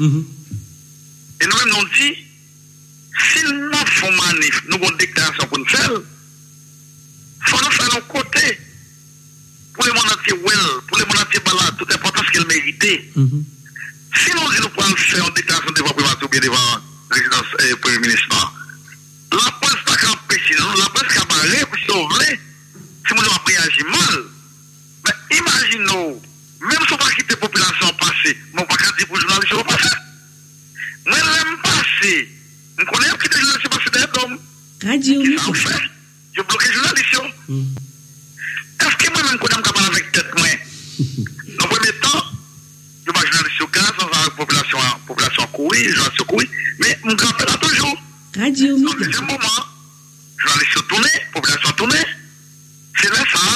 Mhm. Et nous-mêmes, nous dit, si nous faisons manif, nous avons une déclaration pour nous faire, il faut nous faire nos côtés. Pour les monde entier, well, pour les monde entier, balade, toute l'importance qu'elle méritait. Mhm. Si nous disons nous pouvons faire une déclaration devant primature ou bien devant la résidence euh, Premier ministre, la presse n'a qu'à empêcher, la presse n'a pas barré pour sauver si nous avons réagi mal. Mais imaginons, même si on va quitter la population passée, mais on va pour les journalistes Mwen konen ap ki te jounalist yo basi de dom. Radyo mi. Sa ou fe. Yo bloke jounalist yo. Eske hmm. mwen mwen konen am kabal avek tet mwen. Nan pweme tan, yo ba jounalist yo gaz, nan zan populasyon koui, jounalist yo koui. Men mwen kapel a toujou. Radyo mi. Nan dezen mouman, jounalist yo toune, populasyon toune. Se lè sa,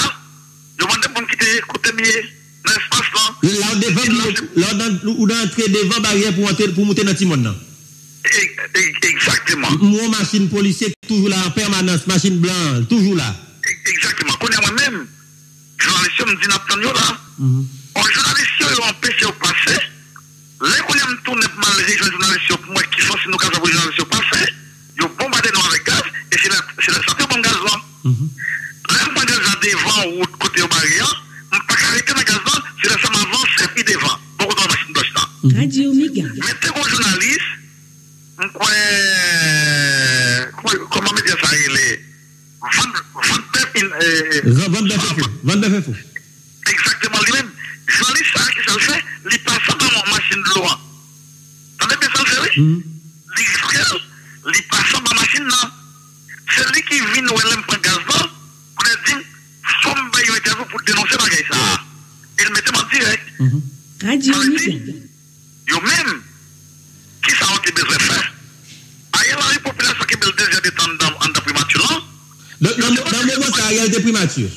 yo mwen depon ki te kote miye. Nan espas lan. Ou nan entre devan barye pou monte nan timon nan. Exactement. Mon machine policière toujours là en permanence, machine blanche, toujours là. Exactement. Connais moi-même, journaliste me dit n'attendez là. Mm-hmm. On journaliste ont empêché au passé. Les connais me tourne mal les journalistes pour moi qui font si nous cas pour journalistes au passé. Ils bombardé nous avec gaz et c'est c'est ça fait bon gaz là. Mm-hmm. Là on des gens devant route côté au barrière, on pas arrêter dans gaz là, c'est là ça m'avance et puis devant. Beaucoup de machine blanche là. Mm-hmm. Radio Omega. Mais t'es bon journaliste, on croit comment- comment me dire ça, il est, Vente de fou. Vente de fou. Exactement lui-même. Journaliste, ça, qui ça le fait, il passe dans ma machine de loi. T'entendez bien ça le fait, oui? Mhm. Il frère, il passe dans ma machine là. C'est lui qui vient nous elle prend gaz là, pour lui dire, faut me payer un interview pour dénoncer la gueule ça. Il mettait en direct. Radio Ça veut dire, Méga. yo même, Ariel te primatur.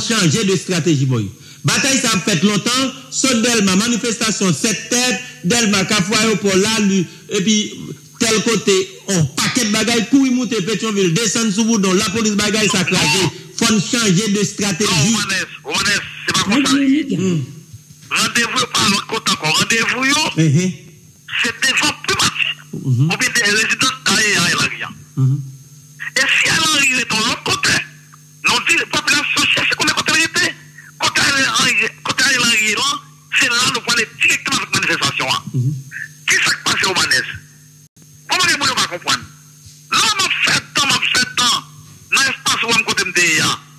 Changer de stratégie boy. Bataille ça a fait longtemps, saut Delma, manifestation 7 têtes, Delma, Kafoyo pour là, lui, et puis tel côté, on paquet de bagailles, courir monter Pétionville, descendre sous Boudon, la police bagaille ça crasé. Faut changer de Non, stratégie. C'est pas comme ça. Hmm. Rendez-vous pas l'autre côté encore. Rendez-vous yo, Eh, eh. c'est devant plus Mhm. Ou bien des résidences à Mhm. Et si elle arrive de l'autre côté, nous dit la population cherche kote a yon an yon an, se lan nou pwane direktman vek manifestasyon an. Mhm. Ki sak pase ou manes? Pou mwen yon e moun yon va kompwane? Lan mwen fèt an, mwen fèt an, nan espasyon mwen kote mdeye an.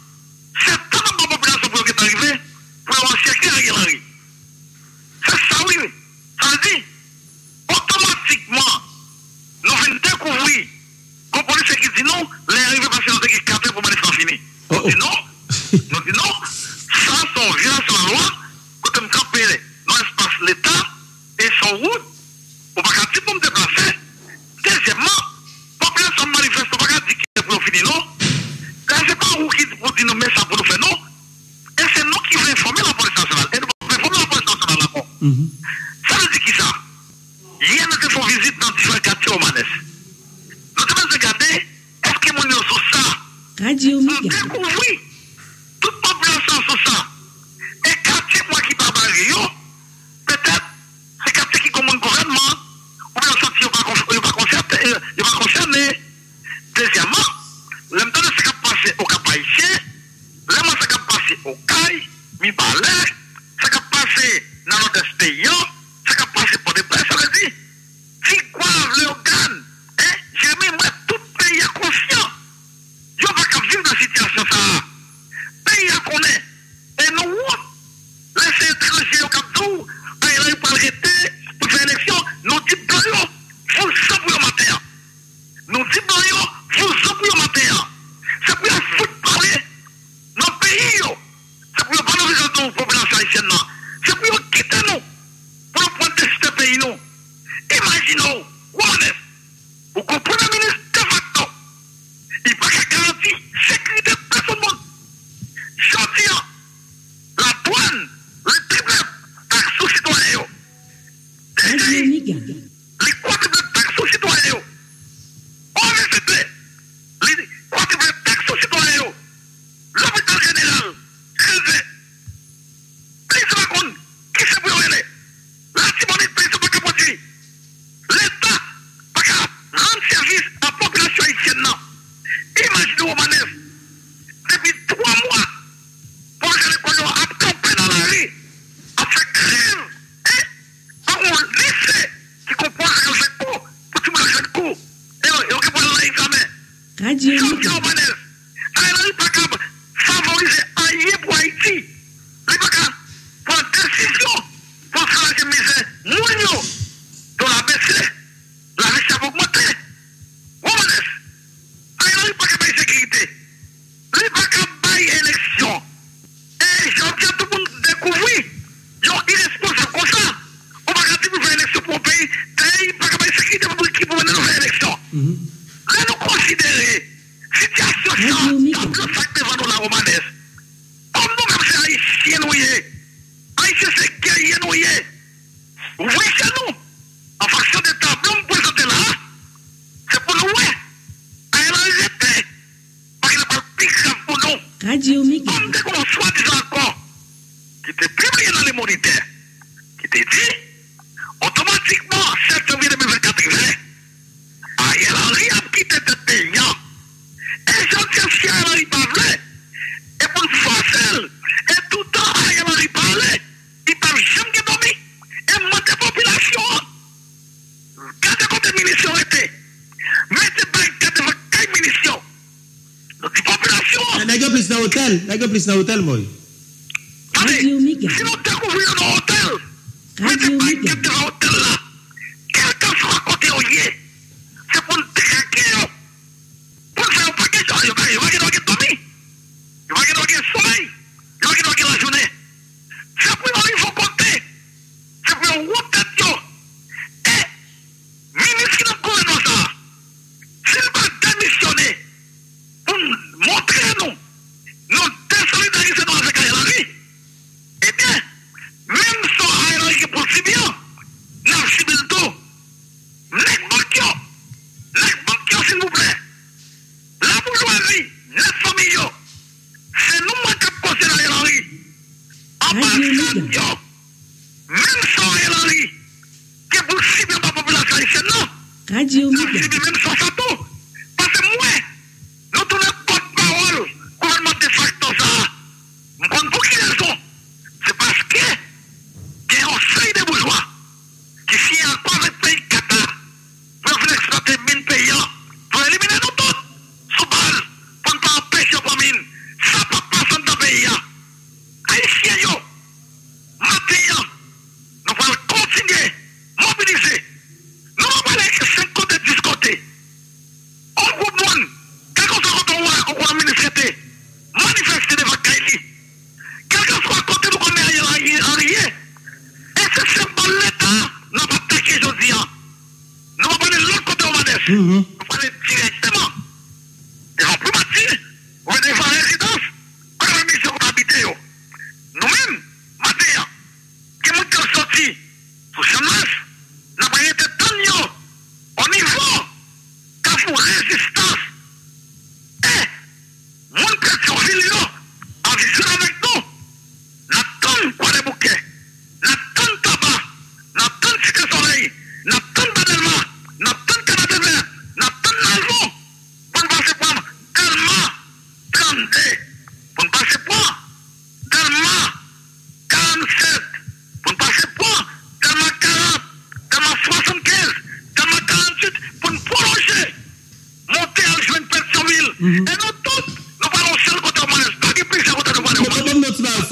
imaginou o homem Один. Radio Miki. Comme des qu'on soit encore, qui était publié dans les moniteurs, is now Telmo.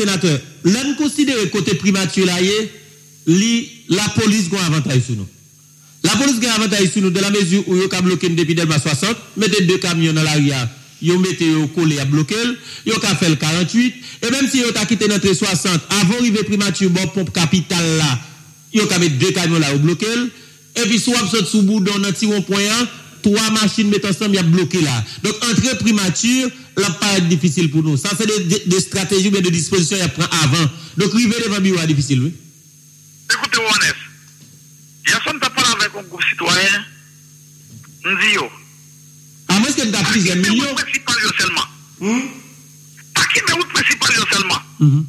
sénateur, l'on considère côté primature là, la police a un avantage sur nous. La police a un avantage sur nous de la mesure où ils ont bloqué depuis Delma 60, mettez deux camions dans l'arrière, ils ont mis au collé à bloquer, ils ont fait le 48, et même si ils ont quitté notre 60, avant d'arriver primature, bon, pompe capitale là, ils ont mis deux camions là au bloqué, et puis si on sous boudon dans un petit rond-point, trois machines mettent ensemble, il y a bloqué là. Donc, entrée primature, là, pas être difficile pour nous. Ça, c'est des de, de stratégies, mais de dispositions, il y a prend avant. Donc, arriver devant bureau, difficile, oui. Écoutez, Wanef, Yasson t'a parlé avec un groupe citoyen, on dit yo. Ah, mais est-ce que tu as plusieurs millions? Pas seulement. Hmm? Pas qui mes routes principales seulement. Mm-hmm.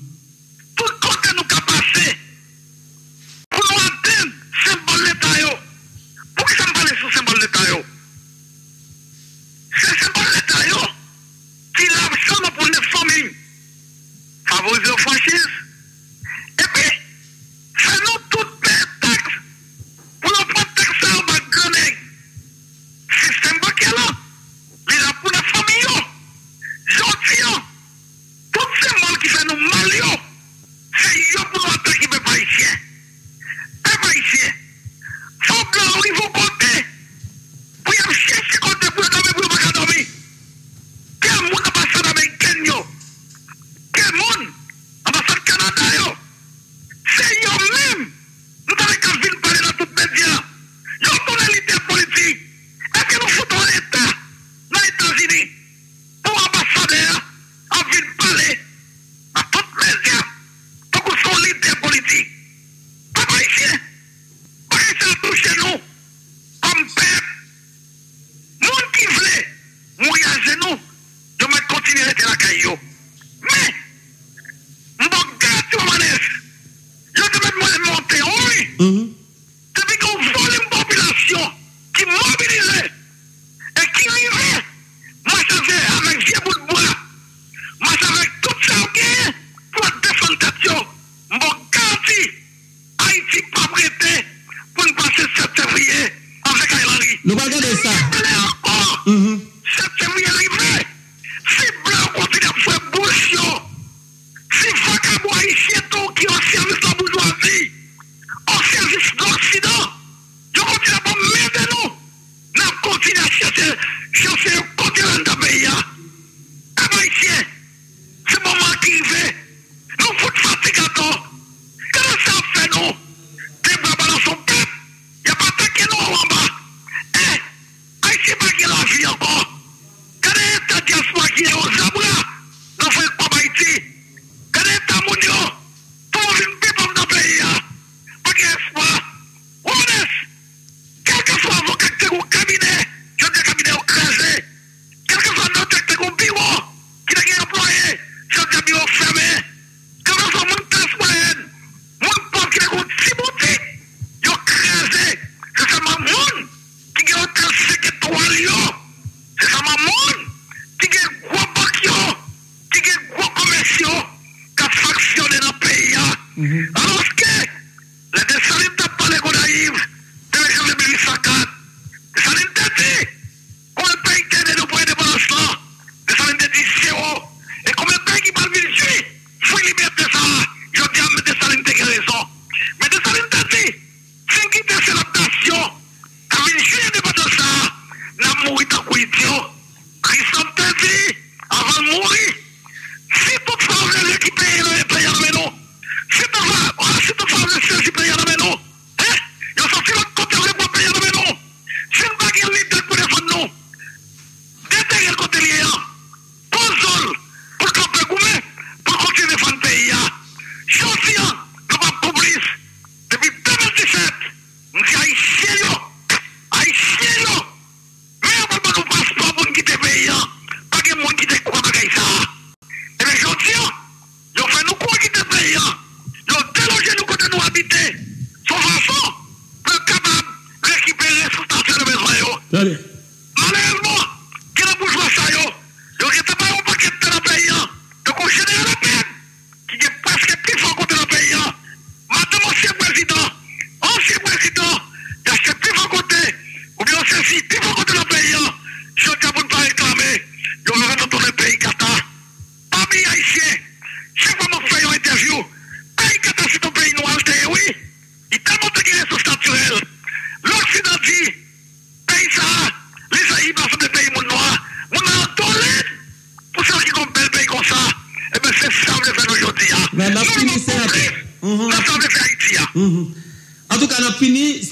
Sabe?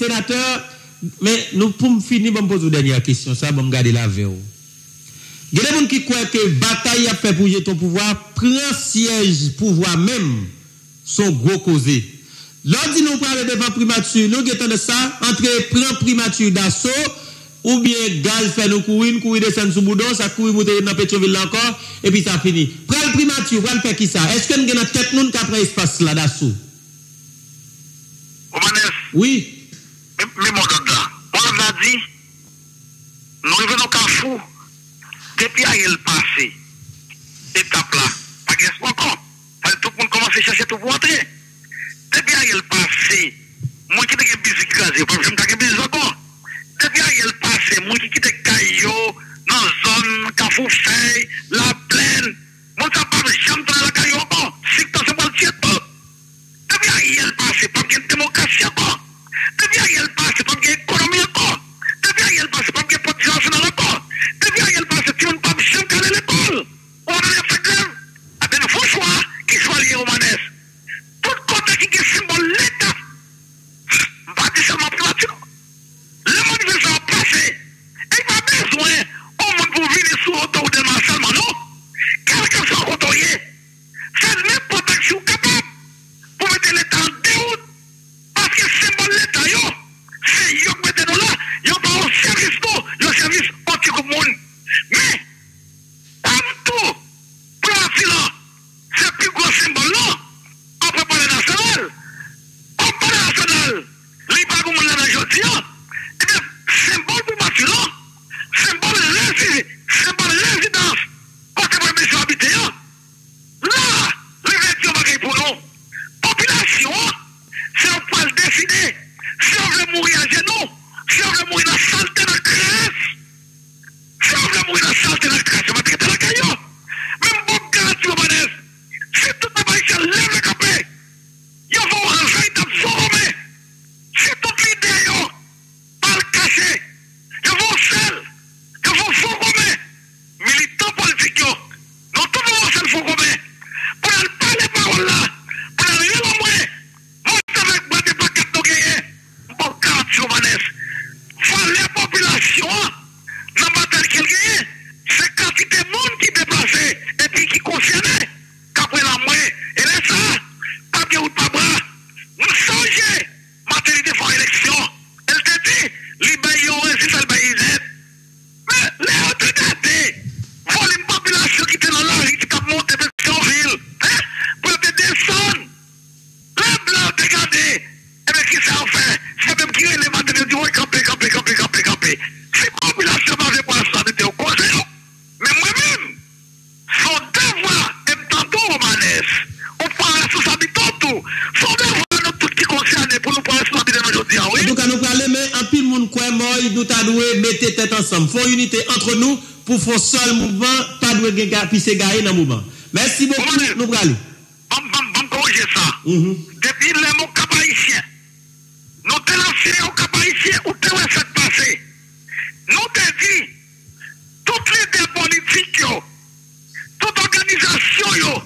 sénateur, mais nous, pour finir, je me pose une dernière question, ça, je me garder la veille. Il y a des gens qui croient que bataille a fait pour ton pouvoir, prend siège pouvoir même, son gros causé. Lors dit nous parler devant primature, nous guettons de ça, entre prend primature d'assaut, ou bien gal fait nous courir, courir descendre sous boudon, ça courir monter dans Pétionville encore, et puis ça finit. Pral primature, pral fait qui ça? Est-ce que nous avons tête nous qu'après espace là d'assaut? Oui. même mon ordre là. Mon ordre dit, nous revenons qu'à fou. Depuis Ariel passé, étape là, pas qu'il se encore. Tout le monde commence à chercher tout pour entrer. Depuis Ariel passé, moi qui ai des bisous qui pas je me des bisous encore. dit nous t'as doué, mettez tête ensemble. Font unité entre nous pour faire seul mouvement, pas doué puis s'égarer dans le mouvement. Merci beaucoup, bon, nous bralons. On bon, bon, corriger ça. Mm-hmm. Depuis le mot cap haïtien, nous te lancé au cap haïtien où te fait passer. Nous te dit, toutes les idées politiques, toute organisation,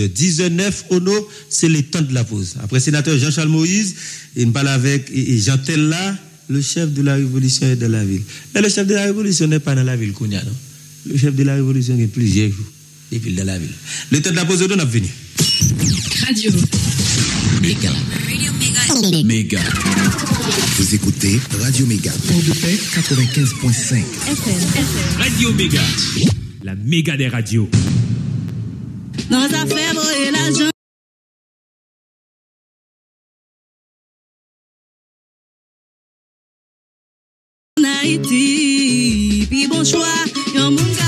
10h. Ono, c'est le temps de la pause. Après, sénateur Jean-Charles Moïse, il me parle avec et, et Jean Tella, le chef de la révolution est dans la ville. Mais le chef de la révolution n'est pas dans la ville, Kounia, non? Le chef de la révolution est plusieurs jours. Et puis dans la ville. Le temps de la pause, on a venu. Radio. Méga. Radio Méga. Méga. Vous écoutez Radio Méga. Port de paix 95.5. Radio Méga. La méga des radios. Dans sa fèvre et la jeune. Haïti, puis bon choix, yon moun